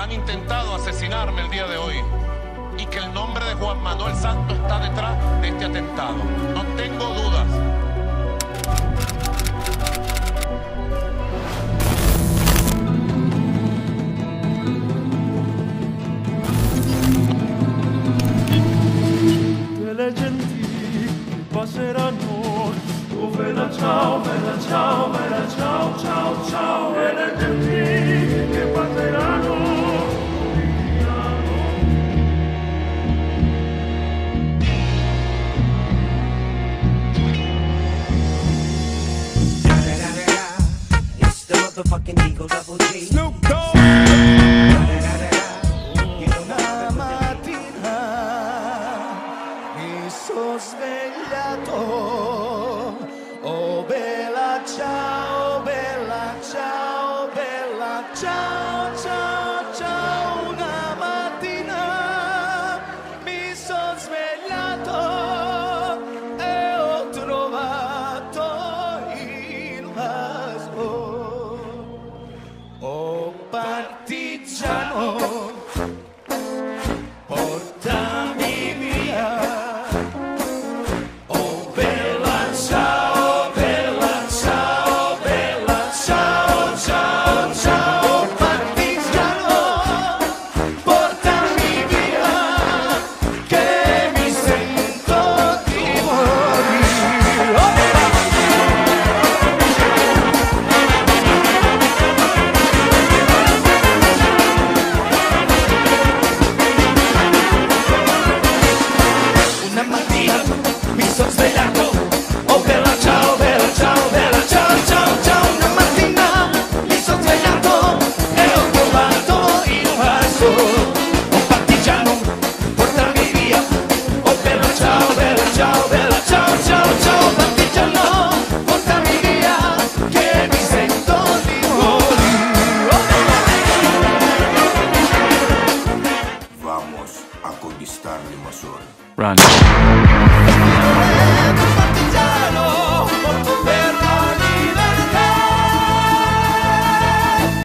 han intentado asesinarme el día de hoy y que el nombre de Juan Manuel Santos está detrás de este atentado. No tengo dudas. Motherfucking Eagle Double G. Snoop Dogg. Una mattina mi sono svegliato. Oh bella ciao, bella ciao, bella ciao, partigiano, Jesus' name. Run.